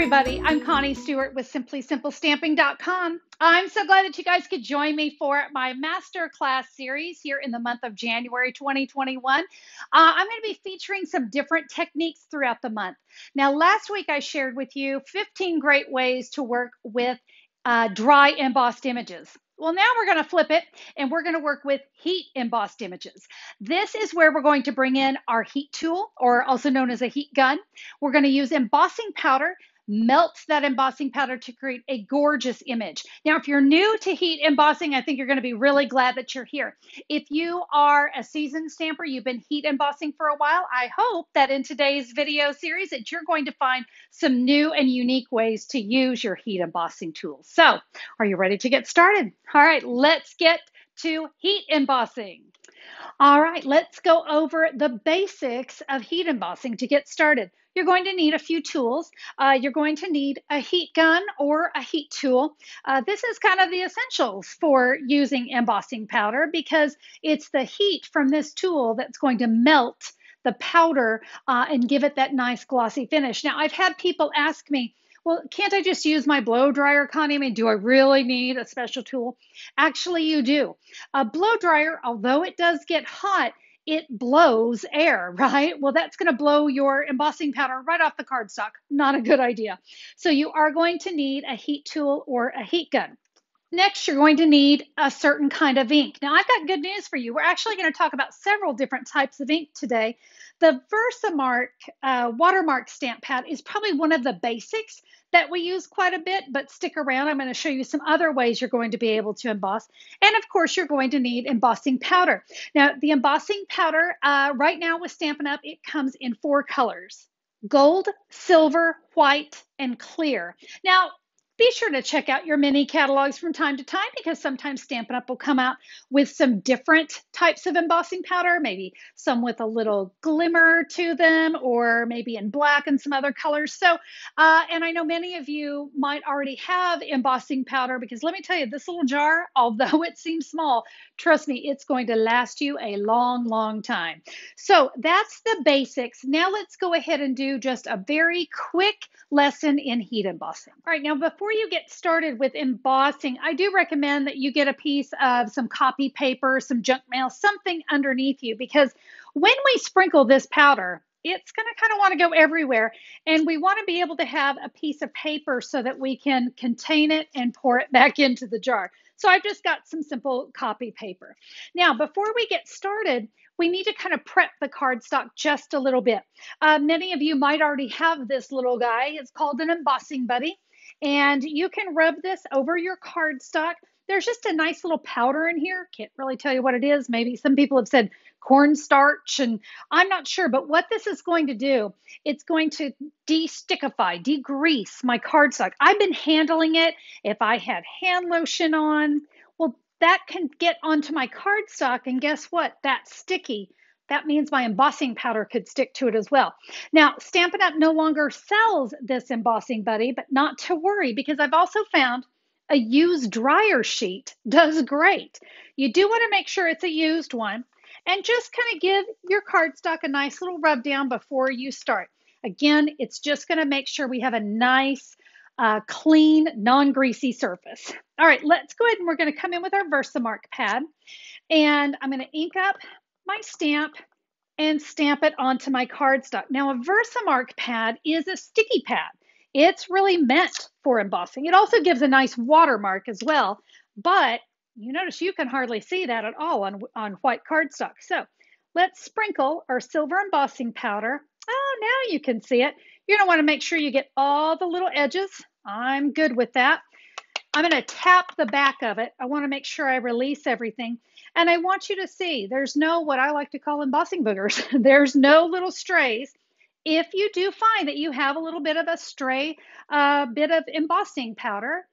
everybody. I'm Connie Stewart with SimplySimpleStamping.com. I'm so glad that you guys could join me for my masterclass series here in the month of January 2021. Uh, I'm going to be featuring some different techniques throughout the month. Now, last week I shared with you 15 great ways to work with uh, dry embossed images. Well, now we're going to flip it and we're going to work with heat embossed images. This is where we're going to bring in our heat tool, or also known as a heat gun. We're going to use embossing powder melts that embossing powder to create a gorgeous image. Now, if you're new to heat embossing, I think you're going to be really glad that you're here. If you are a seasoned stamper, you've been heat embossing for a while, I hope that in today's video series that you're going to find some new and unique ways to use your heat embossing tools. So, are you ready to get started? All right, let's get to heat embossing. All right, let's go over the basics of heat embossing to get started you're going to need a few tools. Uh, you're going to need a heat gun or a heat tool. Uh, this is kind of the essentials for using embossing powder because it's the heat from this tool that's going to melt the powder uh, and give it that nice glossy finish. Now, I've had people ask me, well, can't I just use my blow dryer, Connie? I mean, do I really need a special tool? Actually, you do. A blow dryer, although it does get hot, it blows air, right? Well, that's going to blow your embossing powder right off the cardstock. Not a good idea. So you are going to need a heat tool or a heat gun. Next, you're going to need a certain kind of ink. Now, I've got good news for you. We're actually going to talk about several different types of ink today. The Versamark uh, watermark stamp pad is probably one of the basics that we use quite a bit, but stick around. I'm going to show you some other ways you're going to be able to emboss. And of course, you're going to need embossing powder. Now, the embossing powder, uh, right now with Stampin' Up, it comes in four colors gold, silver, white, and clear. Now, be sure to check out your mini catalogs from time to time because sometimes Stampin' Up! will come out with some different types of embossing powder, maybe some with a little glimmer to them, or maybe in black and some other colors. So, uh, and I know many of you might already have embossing powder because let me tell you, this little jar, although it seems small, trust me, it's going to last you a long, long time. So that's the basics. Now let's go ahead and do just a very quick lesson in heat embossing. All right, now before before you get started with embossing, I do recommend that you get a piece of some copy paper, some junk mail, something underneath you, because when we sprinkle this powder, it's going to kind of want to go everywhere. And we want to be able to have a piece of paper so that we can contain it and pour it back into the jar. So I've just got some simple copy paper. Now, before we get started, we need to kind of prep the cardstock just a little bit. Uh, many of you might already have this little guy. It's called an embossing buddy. And you can rub this over your cardstock. There's just a nice little powder in here. Can't really tell you what it is. Maybe some people have said cornstarch, and I'm not sure. But what this is going to do, it's going to de-stickify, degrease my cardstock. I've been handling it. If I had hand lotion on, well, that can get onto my cardstock, and guess what? That's sticky that means my embossing powder could stick to it as well. Now, Stampin' Up! no longer sells this embossing buddy, but not to worry because I've also found a used dryer sheet does great. You do want to make sure it's a used one and just kind of give your cardstock a nice little rub down before you start. Again, it's just going to make sure we have a nice, uh, clean, non-greasy surface. All right, let's go ahead and we're going to come in with our Versamark pad. And I'm going to ink up my stamp and stamp it onto my cardstock. Now, a Versamark pad is a sticky pad. It's really meant for embossing. It also gives a nice watermark as well, but you notice you can hardly see that at all on, on white cardstock. So let's sprinkle our silver embossing powder. Oh, now you can see it. You're gonna wanna make sure you get all the little edges. I'm good with that. I'm gonna tap the back of it. I wanna make sure I release everything. And I want you to see there's no what I like to call embossing boogers. there's no little strays. If you do find that you have a little bit of a stray uh, bit of embossing powder,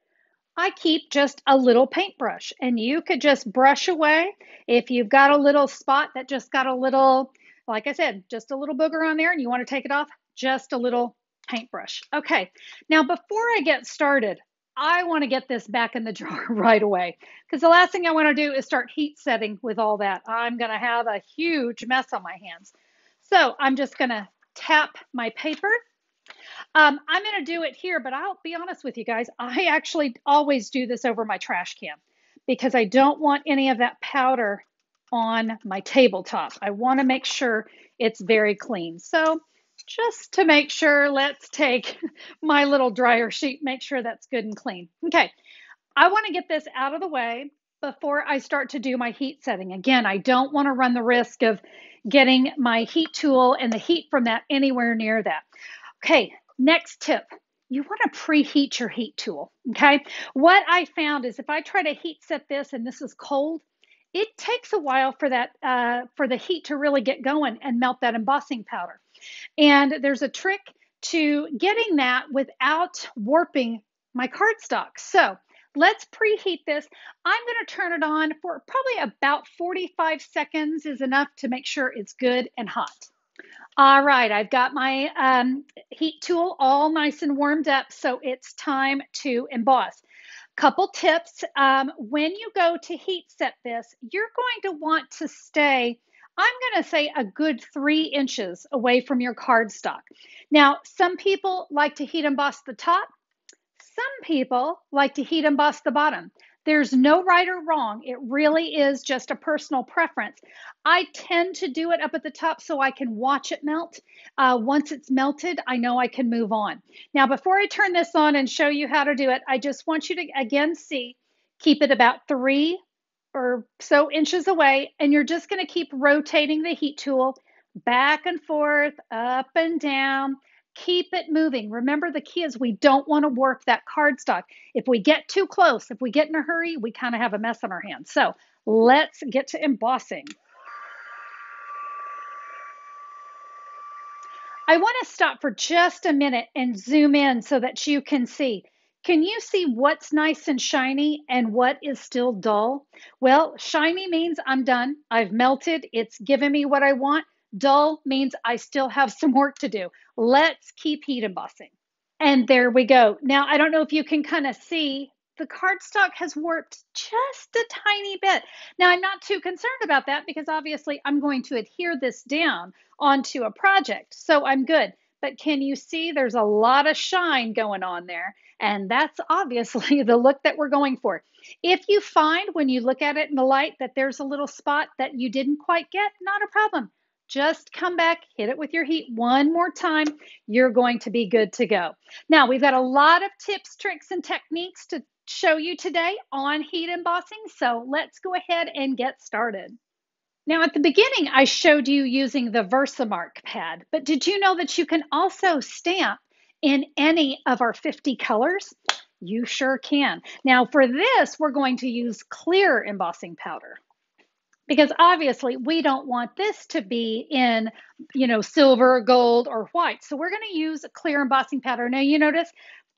I keep just a little paintbrush and you could just brush away. If you've got a little spot that just got a little, like I said, just a little booger on there and you want to take it off, just a little paintbrush. Okay, now before I get started, I want to get this back in the jar right away because the last thing I want to do is start heat setting with all that. I'm going to have a huge mess on my hands. So I'm just going to tap my paper. Um, I'm going to do it here, but I'll be honest with you guys. I actually always do this over my trash can because I don't want any of that powder on my tabletop. I want to make sure it's very clean. So just to make sure, let's take my little dryer sheet, make sure that's good and clean. Okay, I want to get this out of the way before I start to do my heat setting. Again, I don't want to run the risk of getting my heat tool and the heat from that anywhere near that. Okay, next tip. You want to preheat your heat tool, okay? What I found is if I try to heat set this and this is cold, it takes a while for that uh, for the heat to really get going and melt that embossing powder. And there's a trick to getting that without warping my cardstock. So let's preheat this. I'm going to turn it on for probably about 45 seconds is enough to make sure it's good and hot. All right, I've got my um, heat tool all nice and warmed up, so it's time to emboss. Couple tips, um, when you go to heat set this, you're going to want to stay I'm going to say a good three inches away from your cardstock. Now, some people like to heat emboss the top. Some people like to heat emboss the bottom. There's no right or wrong. It really is just a personal preference. I tend to do it up at the top so I can watch it melt. Uh, once it's melted, I know I can move on. Now, before I turn this on and show you how to do it, I just want you to again see, keep it about three or so inches away, and you're just going to keep rotating the heat tool back and forth, up and down. Keep it moving. Remember, the key is we don't want to warp that cardstock. If we get too close, if we get in a hurry, we kind of have a mess on our hands. So let's get to embossing. I want to stop for just a minute and zoom in so that you can see. Can you see what's nice and shiny and what is still dull? Well, shiny means I'm done. I've melted. It's given me what I want. Dull means I still have some work to do. Let's keep heat embossing. And there we go. Now, I don't know if you can kind of see the cardstock has warped just a tiny bit. Now, I'm not too concerned about that because obviously I'm going to adhere this down onto a project, so I'm good. But can you see there's a lot of shine going on there? And that's obviously the look that we're going for. If you find when you look at it in the light that there's a little spot that you didn't quite get, not a problem. Just come back, hit it with your heat one more time. You're going to be good to go. Now, we've got a lot of tips, tricks, and techniques to show you today on heat embossing. So let's go ahead and get started. Now, at the beginning, I showed you using the Versamark pad, but did you know that you can also stamp in any of our 50 colors? You sure can. Now, for this, we're going to use clear embossing powder because obviously we don't want this to be in, you know, silver, gold, or white. So we're going to use a clear embossing powder. Now, you notice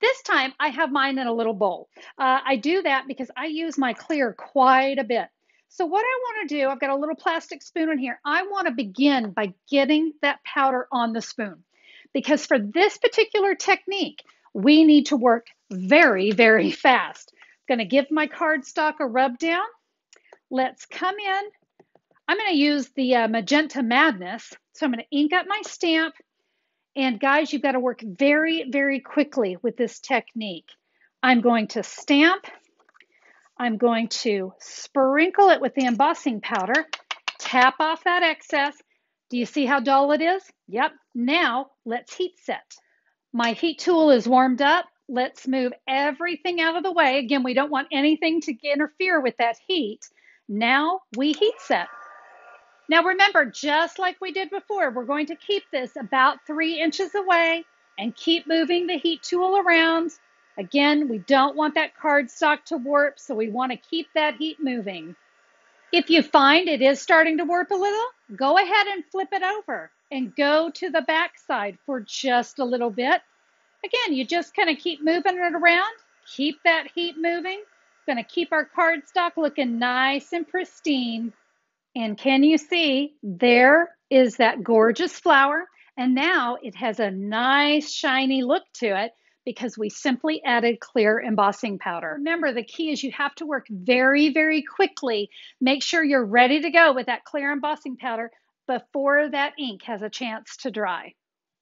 this time I have mine in a little bowl. Uh, I do that because I use my clear quite a bit. So what I want to do, I've got a little plastic spoon in here. I want to begin by getting that powder on the spoon because for this particular technique, we need to work very, very fast. I'm going to give my cardstock a rub down. Let's come in. I'm going to use the uh, Magenta Madness. So I'm going to ink up my stamp. And guys, you've got to work very, very quickly with this technique. I'm going to stamp I'm going to sprinkle it with the embossing powder, tap off that excess. Do you see how dull it is? Yep. Now let's heat set. My heat tool is warmed up. Let's move everything out of the way. Again, we don't want anything to interfere with that heat. Now we heat set. Now remember, just like we did before, we're going to keep this about three inches away and keep moving the heat tool around Again, we don't want that cardstock to warp, so we want to keep that heat moving. If you find it is starting to warp a little, go ahead and flip it over and go to the back side for just a little bit. Again, you just kind of keep moving it around, keep that heat moving. Going to keep our cardstock looking nice and pristine. And can you see there is that gorgeous flower? And now it has a nice shiny look to it because we simply added clear embossing powder. Remember, the key is you have to work very, very quickly. Make sure you're ready to go with that clear embossing powder before that ink has a chance to dry.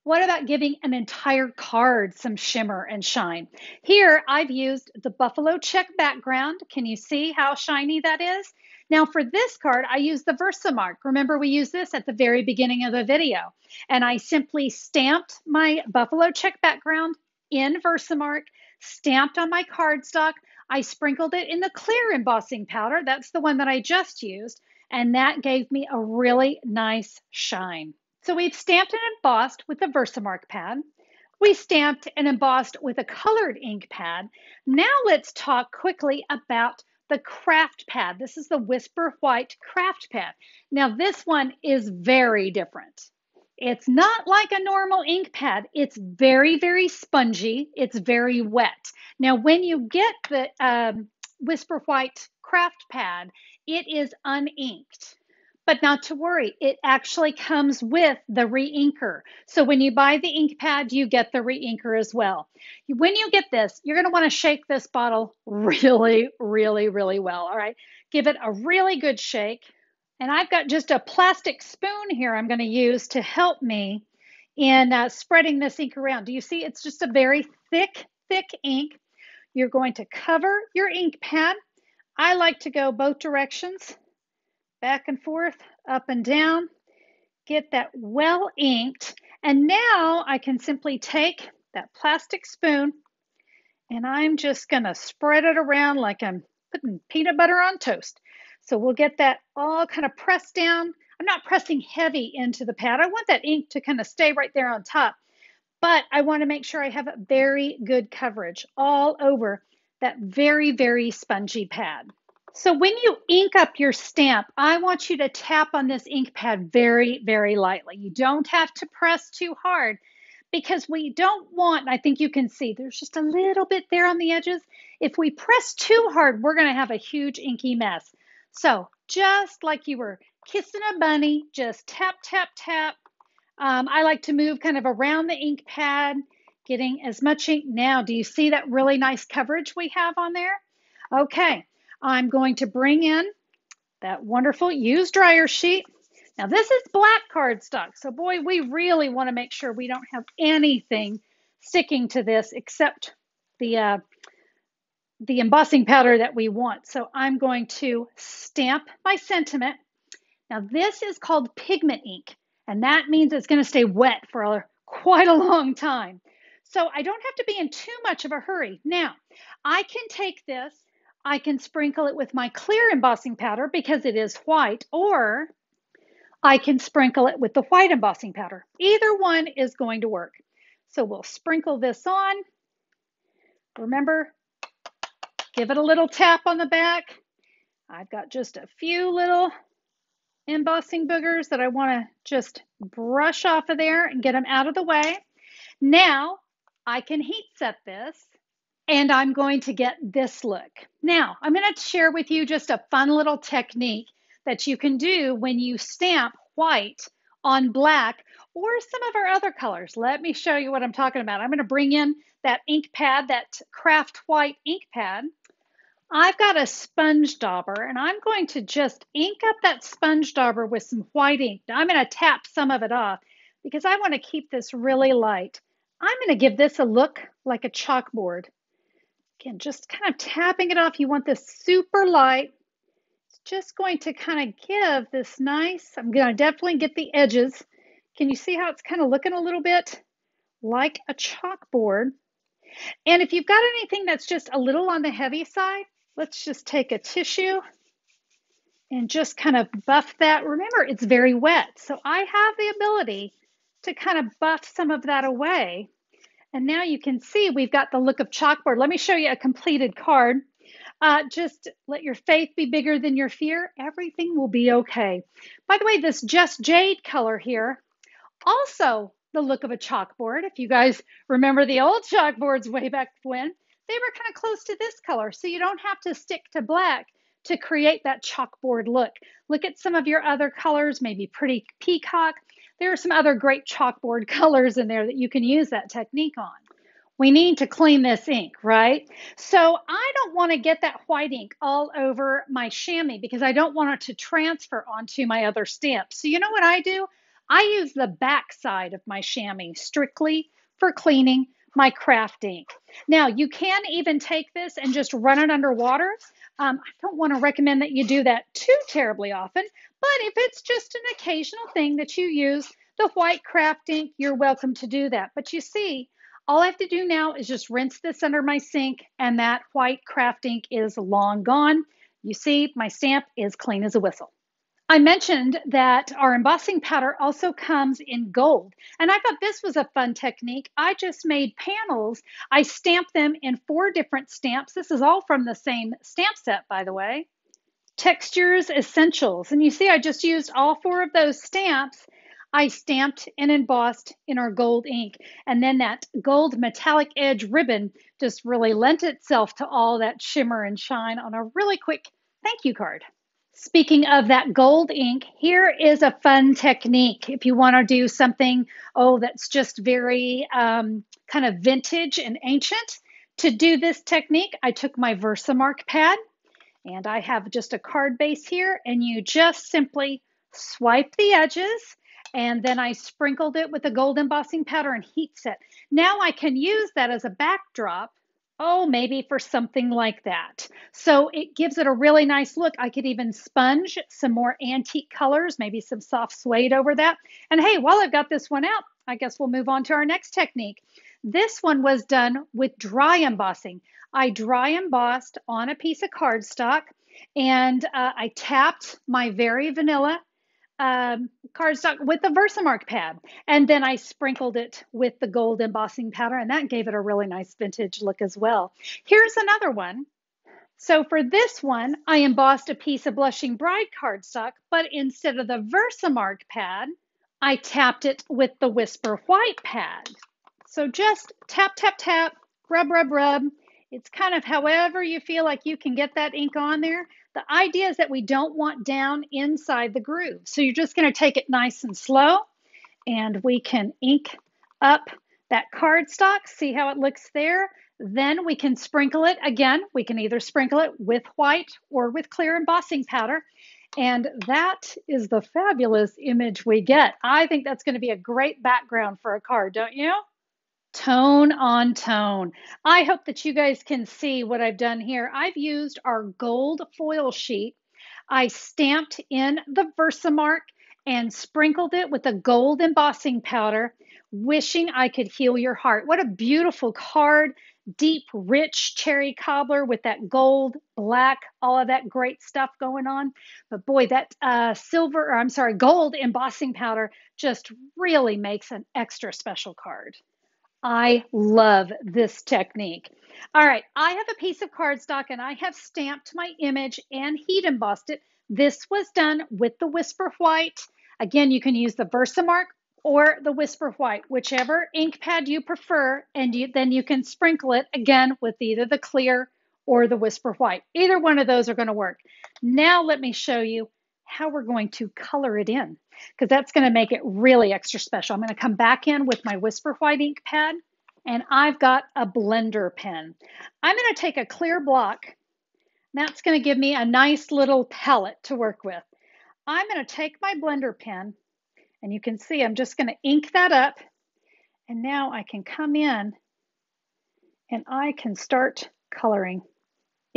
What about giving an entire card some shimmer and shine? Here, I've used the buffalo check background. Can you see how shiny that is? Now for this card, I use the Versamark. Remember we used this at the very beginning of the video. And I simply stamped my buffalo check background in Versamark, stamped on my cardstock. I sprinkled it in the clear embossing powder. That's the one that I just used. And that gave me a really nice shine. So we've stamped and embossed with the Versamark pad. We stamped and embossed with a colored ink pad. Now let's talk quickly about the craft pad. This is the Whisper White craft pad. Now this one is very different. It's not like a normal ink pad. It's very, very spongy. It's very wet. Now when you get the um, Whisper White craft pad, it is uninked. But not to worry, it actually comes with the reinker. So when you buy the ink pad, you get the reinker as well. When you get this, you're going to want to shake this bottle really, really, really well. All right, give it a really good shake. And I've got just a plastic spoon here I'm going to use to help me in uh, spreading this ink around. Do you see it's just a very thick, thick ink. You're going to cover your ink pad. I like to go both directions back and forth, up and down, get that well inked. And now I can simply take that plastic spoon and I'm just gonna spread it around like I'm putting peanut butter on toast. So we'll get that all kind of pressed down. I'm not pressing heavy into the pad. I want that ink to kind of stay right there on top, but I want to make sure I have a very good coverage all over that very, very spongy pad. So when you ink up your stamp, I want you to tap on this ink pad very, very lightly. You don't have to press too hard because we don't want, I think you can see there's just a little bit there on the edges. If we press too hard, we're going to have a huge inky mess. So just like you were kissing a bunny, just tap, tap, tap. Um, I like to move kind of around the ink pad, getting as much ink. Now, do you see that really nice coverage we have on there? Okay. I'm going to bring in that wonderful used dryer sheet. Now this is black cardstock, so boy, we really want to make sure we don't have anything sticking to this except the uh, the embossing powder that we want. So I'm going to stamp my sentiment. Now this is called pigment ink, and that means it's going to stay wet for a, quite a long time. So I don't have to be in too much of a hurry. Now, I can take this I can sprinkle it with my clear embossing powder because it is white, or I can sprinkle it with the white embossing powder. Either one is going to work. So we'll sprinkle this on. Remember, give it a little tap on the back. I've got just a few little embossing boogers that I want to just brush off of there and get them out of the way. Now I can heat set this and I'm going to get this look. Now, I'm going to share with you just a fun little technique that you can do when you stamp white on black or some of our other colors. Let me show you what I'm talking about. I'm going to bring in that ink pad, that craft white ink pad. I've got a sponge dauber and I'm going to just ink up that sponge dauber with some white ink. Now I'm going to tap some of it off because I want to keep this really light. I'm going to give this a look like a chalkboard. Again, just kind of tapping it off. You want this super light. It's just going to kind of give this nice, I'm going to definitely get the edges. Can you see how it's kind of looking a little bit like a chalkboard? And if you've got anything that's just a little on the heavy side, let's just take a tissue and just kind of buff that. Remember, it's very wet, so I have the ability to kind of buff some of that away and now you can see we've got the look of chalkboard. Let me show you a completed card. Uh, just let your faith be bigger than your fear. Everything will be okay. By the way, this Just Jade color here, also the look of a chalkboard. If you guys remember the old chalkboards way back when, they were kind of close to this color. So you don't have to stick to black to create that chalkboard look. Look at some of your other colors, maybe pretty peacock. There are some other great chalkboard colors in there that you can use that technique on. We need to clean this ink, right? So I don't want to get that white ink all over my chamois because I don't want it to transfer onto my other stamps. So you know what I do? I use the back side of my chamois strictly for cleaning my craft ink. Now, you can even take this and just run it underwater. Um, I don't want to recommend that you do that too terribly often, but if it's just an occasional thing that you use the white craft ink, you're welcome to do that. But you see, all I have to do now is just rinse this under my sink and that white craft ink is long gone. You see, my stamp is clean as a whistle. I mentioned that our embossing powder also comes in gold. And I thought this was a fun technique. I just made panels. I stamped them in four different stamps. This is all from the same stamp set, by the way. Textures Essentials. And you see, I just used all four of those stamps. I stamped and embossed in our gold ink. And then that gold metallic edge ribbon just really lent itself to all that shimmer and shine on a really quick thank you card. Speaking of that gold ink, here is a fun technique. If you want to do something, oh, that's just very um, kind of vintage and ancient, to do this technique, I took my Versamark pad and I have just a card base here, and you just simply swipe the edges and then I sprinkled it with a gold embossing powder and heat set. Now I can use that as a backdrop Oh, maybe for something like that. So it gives it a really nice look. I could even sponge some more antique colors, maybe some soft suede over that. And hey, while I've got this one out, I guess we'll move on to our next technique. This one was done with dry embossing. I dry embossed on a piece of cardstock and uh, I tapped my very vanilla um, cardstock with the Versamark pad. And then I sprinkled it with the gold embossing powder, and that gave it a really nice vintage look as well. Here's another one. So for this one, I embossed a piece of Blushing Bride cardstock, but instead of the Versamark pad, I tapped it with the Whisper White pad. So just tap, tap, tap, rub, rub, rub. It's kind of however you feel like you can get that ink on there. The idea is that we don't want down inside the groove. So you're just going to take it nice and slow and we can ink up that cardstock. See how it looks there? Then we can sprinkle it. Again, we can either sprinkle it with white or with clear embossing powder. And that is the fabulous image we get. I think that's going to be a great background for a card, don't you? Tone on tone. I hope that you guys can see what I've done here. I've used our gold foil sheet. I stamped in the Versamark and sprinkled it with a gold embossing powder, wishing I could heal your heart. What a beautiful card. Deep, rich cherry cobbler with that gold, black, all of that great stuff going on. But boy, that uh, silver, or I'm sorry, gold embossing powder just really makes an extra special card. I love this technique. All right, I have a piece of cardstock and I have stamped my image and heat embossed it. This was done with the Whisper White. Again, you can use the Versamark or the Whisper White, whichever ink pad you prefer, and you, then you can sprinkle it again with either the clear or the Whisper White. Either one of those are going to work. Now let me show you how we're going to color it in because that's going to make it really extra special. I'm going to come back in with my Whisper White ink pad and I've got a blender pen. I'm going to take a clear block. That's going to give me a nice little palette to work with. I'm going to take my blender pen and you can see I'm just going to ink that up and now I can come in and I can start coloring.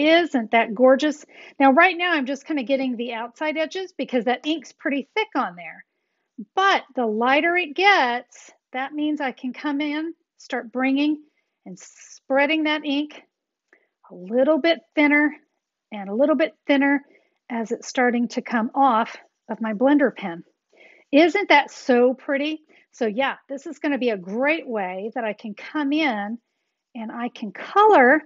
Isn't that gorgeous? Now, right now, I'm just kind of getting the outside edges because that ink's pretty thick on there. But the lighter it gets, that means I can come in, start bringing and spreading that ink a little bit thinner and a little bit thinner as it's starting to come off of my blender pen. Isn't that so pretty? So yeah, this is going to be a great way that I can come in and I can color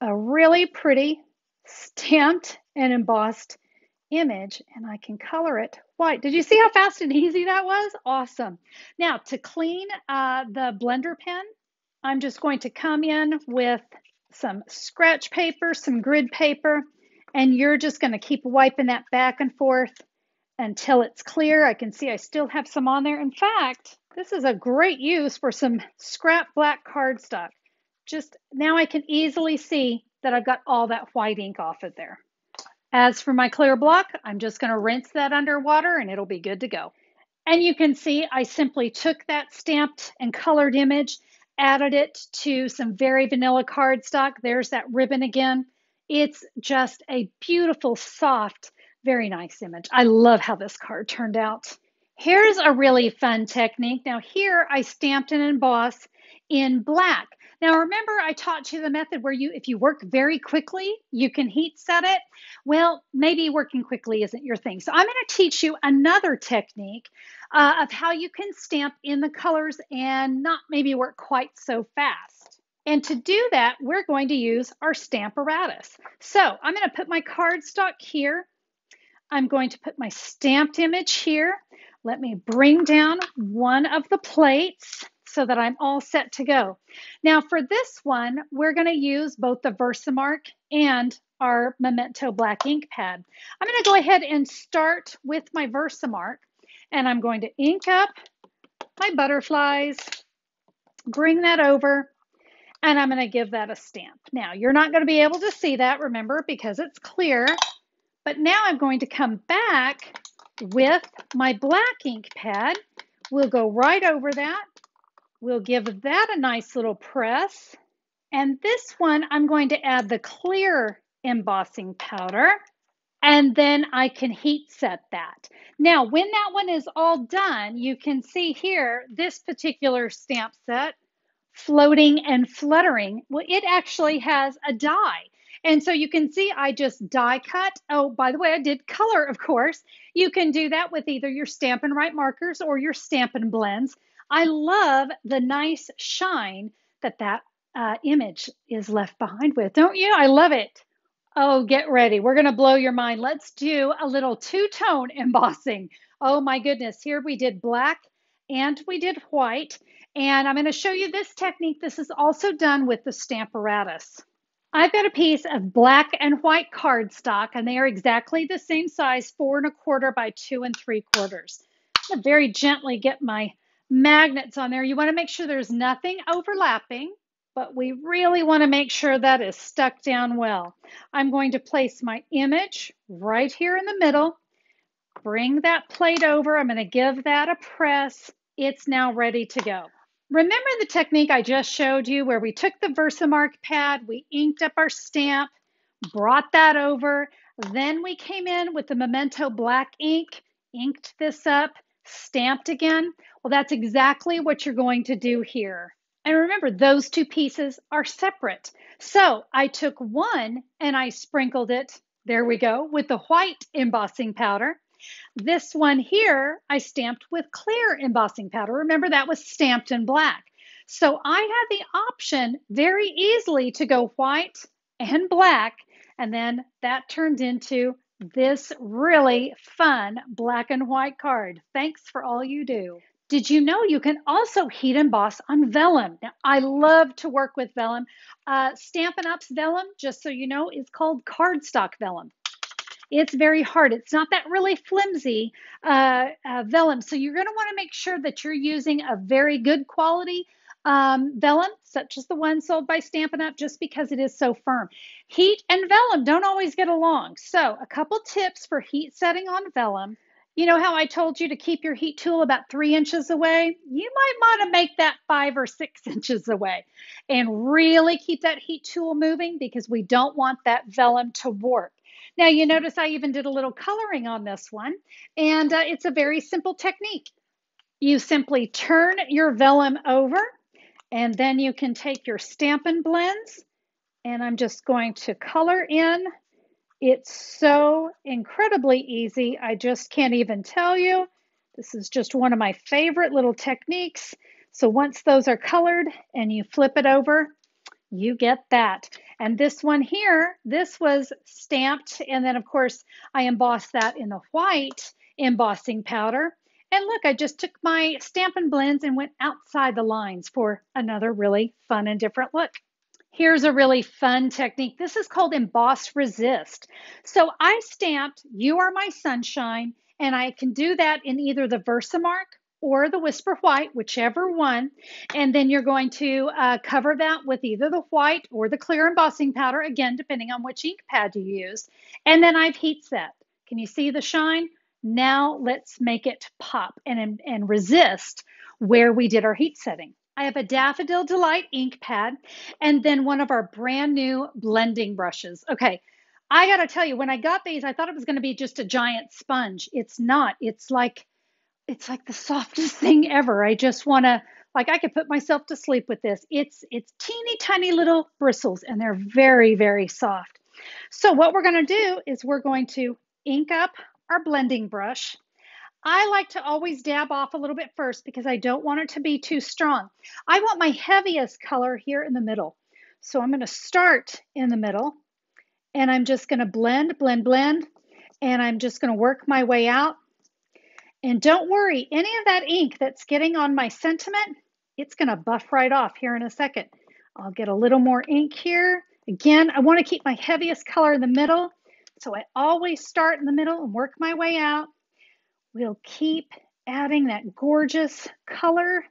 a really pretty stamped and embossed image and I can color it white. Did you see how fast and easy that was? Awesome. Now to clean uh, the blender pen, I'm just going to come in with some scratch paper, some grid paper, and you're just going to keep wiping that back and forth until it's clear. I can see I still have some on there. In fact, this is a great use for some scrap black cardstock just now I can easily see that I've got all that white ink off of there. As for my clear block, I'm just going to rinse that underwater and it'll be good to go. And you can see I simply took that stamped and colored image, added it to some very vanilla cardstock. There's that ribbon again. It's just a beautiful, soft, very nice image. I love how this card turned out. Here's a really fun technique. Now here I stamped and embossed in black. Now remember I taught you the method where you if you work very quickly, you can heat set it. Well, maybe working quickly isn't your thing. So I'm going to teach you another technique uh, of how you can stamp in the colors and not maybe work quite so fast. And to do that, we're going to use our stamp Stamparatus. So I'm going to put my cardstock here. I'm going to put my stamped image here. Let me bring down one of the plates so that I'm all set to go. Now for this one, we're going to use both the Versamark and our Memento black ink pad. I'm going to go ahead and start with my Versamark and I'm going to ink up my butterflies, bring that over, and I'm going to give that a stamp. Now you're not going to be able to see that, remember, because it's clear, but now I'm going to come back with my black ink pad. We'll go right over that We'll give that a nice little press. And this one, I'm going to add the clear embossing powder and then I can heat set that. Now, when that one is all done, you can see here, this particular stamp set, floating and fluttering, well, it actually has a die. And so you can see I just die cut. Oh, by the way, I did color, of course. You can do that with either your Stampin' Write markers or your Stampin' Blends. I love the nice shine that that uh, image is left behind with, don't you? I love it. Oh, get ready. We're going to blow your mind. Let's do a little two-tone embossing. Oh my goodness. Here we did black and we did white. And I'm going to show you this technique. This is also done with the Stamparatus. I've got a piece of black and white cardstock, and they are exactly the same size, four and a quarter by two and three quarters. I'm going to very gently get my magnets on there. You want to make sure there's nothing overlapping, but we really want to make sure that is stuck down well. I'm going to place my image right here in the middle, bring that plate over. I'm going to give that a press. It's now ready to go. Remember the technique I just showed you where we took the Versamark pad, we inked up our stamp, brought that over, then we came in with the Memento black ink, inked this up, stamped again. Well, that's exactly what you're going to do here. And remember, those two pieces are separate. So I took one and I sprinkled it, there we go, with the white embossing powder. This one here, I stamped with clear embossing powder. Remember, that was stamped in black. So I had the option very easily to go white and black, and then that turned into this really fun black and white card. Thanks for all you do. Did you know you can also heat emboss on vellum? Now, I love to work with vellum. Uh, Stampin' Up's vellum, just so you know, is called cardstock vellum. It's very hard. It's not that really flimsy uh, uh, vellum. So you're going to want to make sure that you're using a very good quality um, vellum, such as the one sold by Stampin' Up, just because it is so firm. Heat and vellum don't always get along. So a couple tips for heat setting on vellum. You know how I told you to keep your heat tool about three inches away? You might want to make that five or six inches away and really keep that heat tool moving because we don't want that vellum to warp. Now you notice I even did a little coloring on this one and uh, it's a very simple technique. You simply turn your vellum over and then you can take your Stampin' Blends, and I'm just going to color in. It's so incredibly easy. I just can't even tell you. This is just one of my favorite little techniques. So once those are colored and you flip it over, you get that. And this one here, this was stamped. And then of course I embossed that in the white embossing powder. And look, I just took my Stampin' Blends and went outside the lines for another really fun and different look. Here's a really fun technique. This is called Emboss Resist. So I stamped You Are My Sunshine, and I can do that in either the Versamark or the Whisper White, whichever one. And then you're going to uh, cover that with either the white or the clear embossing powder, again, depending on which ink pad you use. And then I've heat set. Can you see the shine? Now let's make it pop and, and resist where we did our heat setting. I have a Daffodil Delight ink pad and then one of our brand new blending brushes. Okay, I got to tell you, when I got these, I thought it was going to be just a giant sponge. It's not. It's like it's like the softest thing ever. I just want to like I could put myself to sleep with this. It's it's teeny tiny little bristles and they're very very soft. So what we're going to do is we're going to ink up our blending brush I like to always dab off a little bit first because I don't want it to be too strong. I want my heaviest color here in the middle. So I'm going to start in the middle and I'm just going to blend, blend, blend, and I'm just going to work my way out. And don't worry, any of that ink that's getting on my sentiment, it's going to buff right off here in a second. I'll get a little more ink here. Again, I want to keep my heaviest color in the middle. So I always start in the middle and work my way out. We'll keep adding that gorgeous color.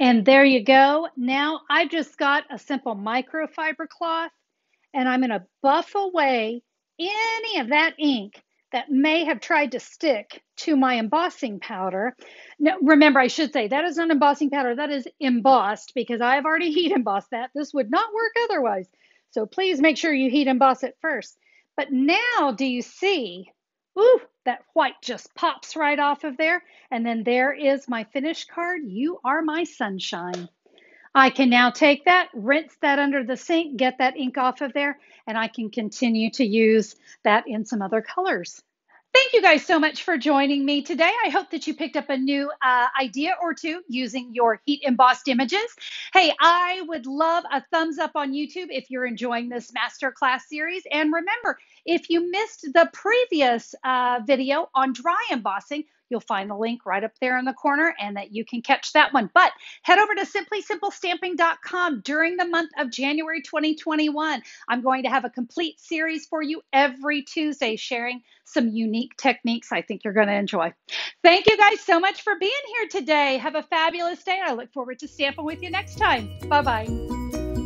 And there you go. Now I've just got a simple microfiber cloth and I'm going to buff away any of that ink that may have tried to stick to my embossing powder. Now, remember, I should say that is not embossing powder, that is embossed because I've already heat embossed that. This would not work otherwise. So please make sure you heat emboss it first. But now, do you see Ooh, that white just pops right off of there. And then there is my finished card. You are my sunshine. I can now take that, rinse that under the sink, get that ink off of there, and I can continue to use that in some other colors. Thank you guys so much for joining me today. I hope that you picked up a new uh, idea or two using your heat embossed images. Hey, I would love a thumbs up on YouTube if you're enjoying this masterclass series. And remember, if you missed the previous uh, video on dry embossing, You'll find the link right up there in the corner and that you can catch that one. But head over to simplysimplestamping.com during the month of January 2021. I'm going to have a complete series for you every Tuesday sharing some unique techniques I think you're going to enjoy. Thank you guys so much for being here today. Have a fabulous day. I look forward to stamping with you next time. Bye bye.